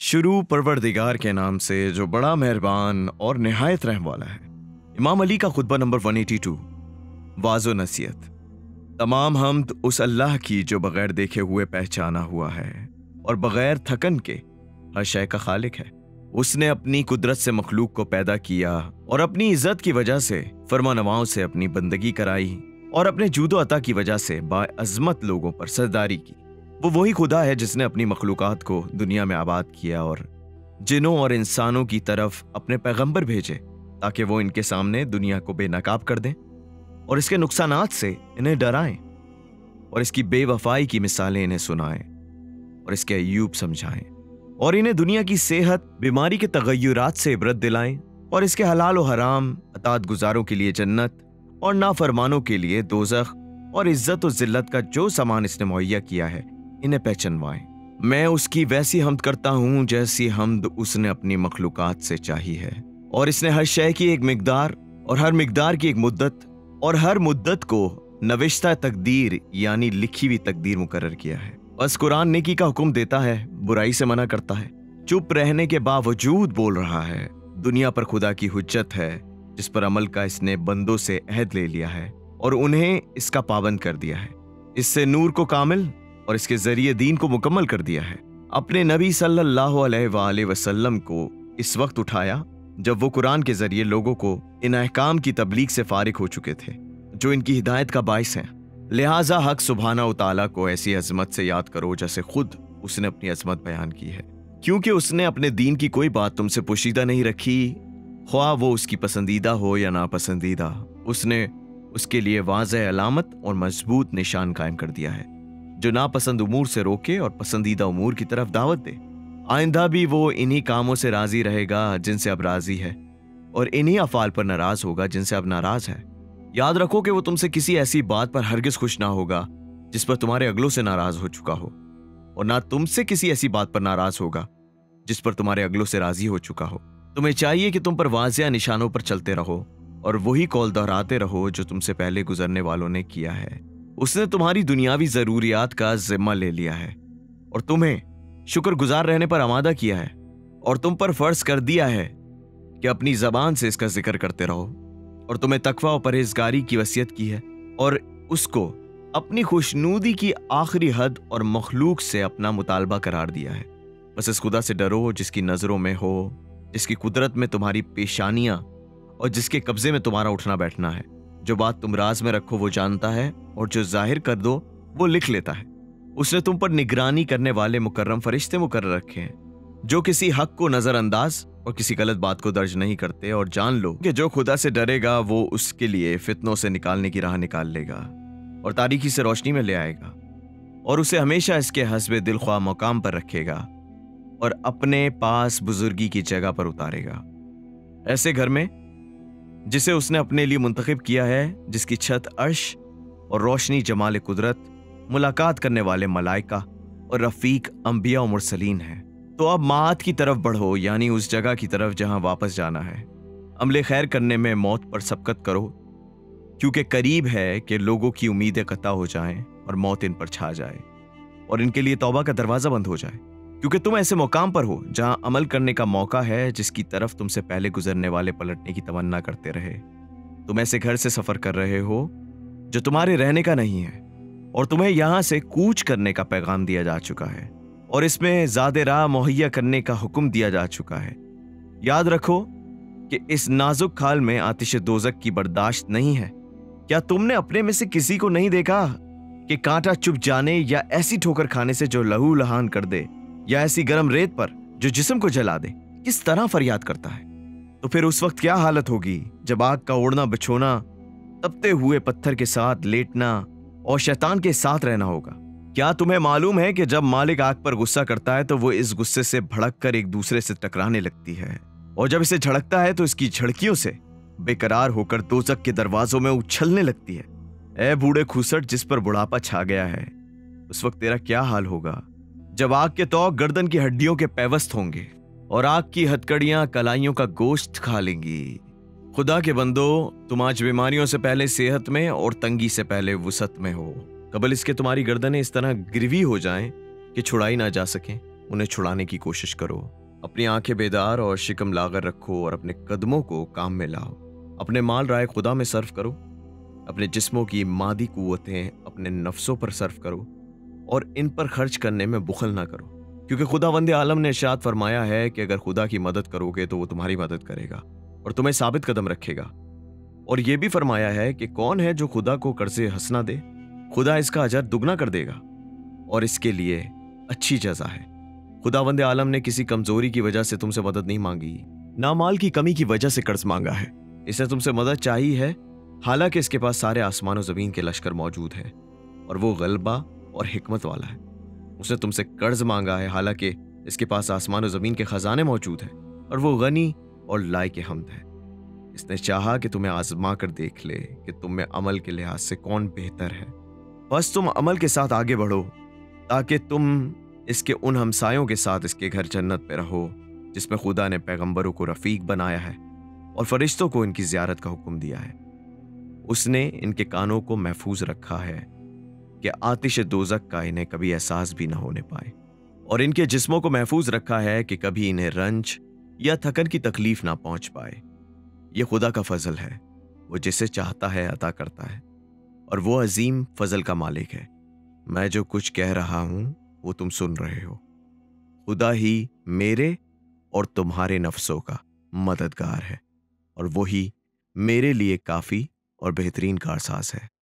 शुरू परवरदिगार के नाम से जो बड़ा मेहरबान और नहायत रहम वाला है। इमाम अली का खुतबा नंबर 182 वाजो नसीहत। तमाम हमद उस अल्लाह की जो बगैर देखे हुए पहचाना हुआ है और बगैर थकन के हर शय का खालिक है। उसने अपनी कुदरत से मखलूक को पैदा किया और अपनी इज़्ज़त की वजह से फरमानवाओं से अपनी बंदगी कराई और अपने जूदो अता की वजह से बाज़मत लोगों पर सरदारी की। वो वही खुदा है जिसने अपनी मखलूक़ात को दुनिया में आबाद किया और जिनों और इंसानों की तरफ़ अपने पैगंबर भेजे ताकि वो इनके सामने दुनिया को बेनकाब कर दें और इसके नुकसानात से इन्हें डराएँ और इसकी बेवफाई की मिसालें इन्हें सुनाएँ और इसके अयूब समझाएँ और इन्हें दुनिया की सेहत, बीमारी के तगैरात से इबरत दिलाएँ और इसके हलाल हराम अतात गुजारों के लिए जन्नत और नाफरमानों के लिए दोजख और इज़्ज़त और जिल्लत का जो सामान इसने मुहैया किया है इन्हें पहचानवाएँ। मैं उसकी वैसी हमद करता हूँ जैसी हमद उसने अपनी मखलूकत से चाही है। और इसने हर शय की एक मकदार और हर मकदार की एक मुद्दत और हर मुद्दत को नविश्ता तकदीर यानी लिखी हुई तकदीर मुकर किया है। बस कुरान नेकी का हुक्म देता है, बुराई से मना करता है। चुप रहने के बावजूद बोल रहा है, दुनिया पर खुदा की हुज्जत है, जिस पर अमल का इसने बंदों से अहद ले लिया है और उन्हें इसका पाबंद कर दिया है। इससे नूर को कामिल और इसके ज़रिए दीन को मुकम्मल कर दिया है। अपने नबी सल्लल्लाहु अलैहि वसल्लम को इस वक्त उठाया, जब वो कुरान के ज़रिए लोगों को इन अहकाम की तबलीग से फारिग हो चुके थे, जो इनकी हिदायत का बायस है। लिहाजा हक सुबहाना उताला को ऐसी अजमत से याद करो, जैसे खुद उसने अपनी अजमत बयान की है। क्योंकि उसने अपने दीन की कोई बात तुमसे पोशीदा नहीं रखी ख्वा वो उसकी पसंदीदा हो या नापसंदीदा, उसने उसके लिए वाज अलामत और मज़बूत निशान कायम कर दिया है। जो नापसंद उमूर से रोके और पसंदीदा उमूर की तरफ़ दावत दे। आइंदा भी वो इन्हीं कामों से राज़ी रहेगा जिनसे अब राज़ी है और इन्हीं अफाल पर नाराज़ होगा जिनसे अब नाराज़ है। याद रखो कि वो तुमसे किसी ऐसी बात पर हरगिज खुश ना होगा, जिस पर तुम्हारे अगलों से नाराज़ हो चुका हो। और ना तुमसे किसी ऐसी बात पर नाराज़ होगा, जिस पर तुम्हारे अगलों से राज़ी हो चुका हो। तुम्हें चाहिए कि तुम पर वाजिया निशानों पर चलते रहो और वही कौल दोहराते रहो जो तुमसे पहले गुजरने वालों ने किया है। उसने तुम्हारी दुनियावी जरूरियात का जिम्मा ले लिया है और तुम्हें शुक्रगुजार रहने पर आमादा किया है और तुम पर फ़र्ज़ कर दिया है कि अपनी जबान से इसका ज़िक्र करते रहो और तुम्हें तकवा और परहेजगारी की वसीयत की है और उसको अपनी खुशनूदी की आखिरी हद और मखलूक से अपना मुतालबा करार दिया है। बस इस खुदा से डरो जिसकी नज़रों में हो, जिसकी कुदरत में तुम्हारी पेशानियाँ और जिसके कब्जे में तुम्हारा उठना बैठना है। जो बात तुम राज में रखो वो जानता है और जो ज़ाहिर कर दो वो लिख लेता है। उसने तुम पर निगरानी करने वाले मुकर्रम फरिश्ते मुकर रखे हैं, जो किसी हक को नजरअंदाज और किसी गलत बात को दर्ज नहीं करते और जान लो कि जो खुदा से डरेगा वो उसके लिए फितनों से निकालने की राह निकाल लेगा और तारीखी से रोशनी में ले आएगा और उसे हमेशा इसके हसब दिल ख्वाह मकाम पर रखेगा और अपने पास बुजुर्गी की जगह पर उतारेगा। ऐसे घर में जिसे उसने अपने लिए मुंतखब किया है, जिसकी छत अर्श और रोशनी जमाल कुदरत, मुलाकात करने वाले मलाइका और रफ़ीक अम्बिया और मुरसलीन है। तो अब मात की तरफ़ बढ़ो, यानी उस जगह की तरफ़ जहाँ वापस जाना है। अमले खैर करने में मौत पर सबकत करो, क्योंकि करीब है कि लोगों की उम्मीदें कता हो जाएँ और मौत इन पर छा जाए, और इनके लिए तौबा का दरवाज़ा बंद हो जाए। क्योंकि तुम ऐसे मुकाम पर हो जहाँ अमल करने का मौका है, जिसकी तरफ़ तुमसे पहले गुजरने वाले पलटने की तमन्ना करते रहे। तुम ऐसे घर से सफ़र कर रहे हो, जो तुम्हारे रहने का नहीं है, और तुम्हें यहाँ से कूच करने का पैगाम दिया जा चुका है, और इसमें ज़्यादा राह मुहैया करने का हुक्म दिया जा चुका है। याद रखो कि इस नाजुक खाल में आतिश दोजक की बर्दाश्त नहीं है। क्या तुमने अपने में से किसी को नहीं देखा कि कांटा चुप जाने या ऐसी ठोकर खाने से जो लहू लहान कर दे या ऐसी गर्म रेत पर जो जिस्म को जला दे, किस तरह फरियाद करता है? तो फिर उस वक्त क्या हालत होगी? जब आग का उड़ना बिछोना, तपते हुए पत्थर के साथ लेटना और शैतान के साथ रहना होगा। क्या तुम्हें मालूम है कि जब मालिक आग पर गुस्सा करता है तो वो इस गुस्से से भड़क कर एक दूसरे से टकराने लगती है। और जब इसे झड़कता है तो इसकी झड़कियों से बेकरार होकर दोजक के दरवाजों में उछलने लगती है। ए बूढ़े खुसट, जिस पर बुढ़ापा छा गया है, उस वक्त तेरा क्या हाल होगा? जब आग के तो गर्दन की हड्डियों के पैवस्त होंगे और आग की हथकड़ियाँ कलाइयों का गोश्त खा लेंगी। खुदा के बंदो, तुम आज बीमारियों से पहले सेहत में और तंगी से पहले वसत में हो। कबल इसके तुम्हारी गर्दनें इस तरह गिरवी हो जाएँ कि छुड़ाई ना जा सके। उन्हें छुड़ाने की कोशिश करो। अपनी आँखें बेदार और शिकम लागर रखो और अपने कदमों को काम में लाओ। अपने माल राय खुदा में सर्व करो। अपने जिस्मों की मादी कुतें अपने नफ्सों पर सर्व करो। और इन पर खर्च करने में बुखल ना करो। क्योंकि खुदा वंदे आलम ने शाद फरमाया है कि अगर खुदा की मदद करोगे तो वो तुम्हारी मदद करेगा और तुम्हें साबित कदम रखेगा। और यह भी फरमाया है कि कौन है जो खुदा को कर्जे हंसना दे? खुदा इसका अजर दुगना कर देगा और इसके लिए अच्छी जजा है। खुदा वंदे आलम ने किसी कमज़ोरी की वजह से तुमसे मदद नहीं मांगी। ना माल की कमी की वजह से कर्ज मांगा है। इसने तुमसे मदद चाहिए है। हालाँकि इसके पास सारे आसमान और ज़मीन के लश्कर मौजूद है और वो गलबा और हिकमत वाला है। उसने तुमसे कर्ज मांगा है, हालाँकि इसके पास आसमान और ज़मीन के खजाने मौजूद है और वो गनी और लाय के हमद है। इसने चाहा कि तुम्हें आजमा कर देख ले कि तुम में अमल के लिहाज से कौन बेहतर है। बस तुम अमल के साथ आगे बढ़ो, ताकि तुम इसके उन हमसायों के साथ इसके घर जन्नत में रहो, जिसमें खुदा ने पैगंबरों को रफीक बनाया है और फरिश्तों को इनकी जियारत का हुक्म दिया है। उसने इनके कानों को महफूज रखा है। कि आतिश दोजक का इन्हें कभी एहसास भी ना होने पाए। और इनके जिस्मों को महफूज रखा है कि कभी इन्हें रंज या थकन की तकलीफ़ ना पहुँच पाए। ये खुदा का फजल है। वो जिसे चाहता है, अता करता है। और वो अजीम फजल का मालिक है। मैं जो कुछ कह रहा हूँ, वो तुम सुन रहे हो। खुदा ही मेरे और तुम्हारे नफ्सों का मददगार है। और वही मेरे लिए काफ़ी और बेहतरीन कारसाज है।